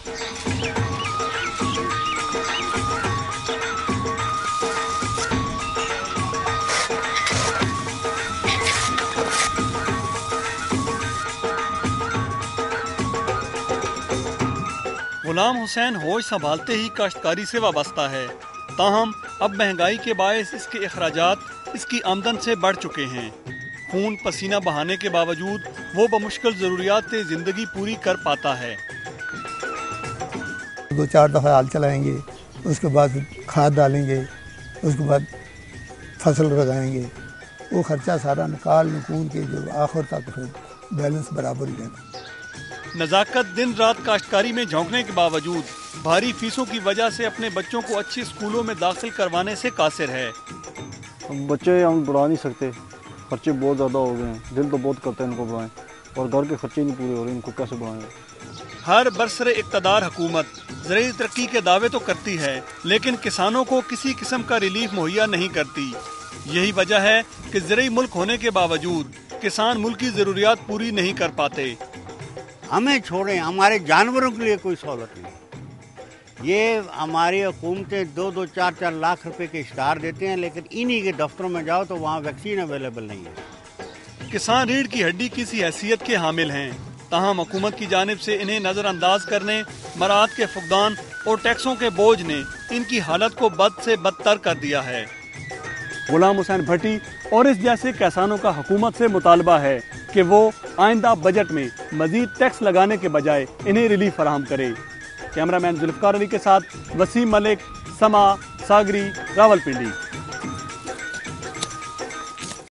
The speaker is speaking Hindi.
गुलाम हुसैन होश संभालते ही काश्तकारी से वाबस्ता है। ताहम, अब महँगाई के बायस इसके अखराज इसकी आमदन से बढ़ चुके हैं। खून पसीना बहाने के बावजूद वो बमुश्किल ज़रूरियात ज़िंदगी पूरी कर पाता है। दो चार दफ़ा हाल चलाएँगे उसके बाद खाद डालेंगे उसके बाद फ़सल लगाएँगे। वो खर्चा सारा निकाल निकूल के जो आखिर तक फिर बैलेंस बराबर ही रहता नज़ाकत दिन रात काश्तकारी में झोंकने के बावजूद भारी फीसों की वजह से अपने बच्चों को अच्छे स्कूलों में दाखिल करवाने से कासिर है। बच्चे हम बढ़ा नहीं सकते। खर्चे बहुत ज़्यादा हो गए हैं। दिल तो बहुत करते हैं इनको बढ़ाएँ और घर के खर्चे नहीं पूरे हो रहे इनको कैसे बढ़ाएँ हर बरसर इकतदार हुकूमत ज़रिए तरक्की के दावे तो करती है लेकिन किसानों को किसी किस्म का रिलीफ मुहैया नहीं करती। यही वजह है कि ज़रिए मुल्क होने के बावजूद किसान मुल्क की जरूरियात पूरी नहीं कर पाते। हमें छोड़ें हमारे जानवरों के लिए कोई सहूलत नहीं। ये हमारी हुकूमतें दो दो चार चार लाख रुपए के इश्तार देते हैं लेकिन इन्हीं के दफ्तरों में जाओ तो वहाँ वैक्सीन अवेलेबल नहीं है। किसान रीढ़ की हड्डी किसी हैसियत के हामिल हैं। तहम हुकूमत की जानब से इन्हें नज़रअंदाज करने मराहत के फुकदान और टैक्सों के बोझ ने इनकी हालत को बद से बदतर कर दिया है। गुलाम हुसैन भट्टी और इस जैसे किसानों का हुकूमत से मुतालबा है कि वो आइंदा बजट में मजीद टैक्स लगाने के बजाय इन्हें रिलीफ फराहम करे। कैमरामैन जुल्फकार अली के साथ वसीम मलिक, समा, सागरी, रावलपिंडी।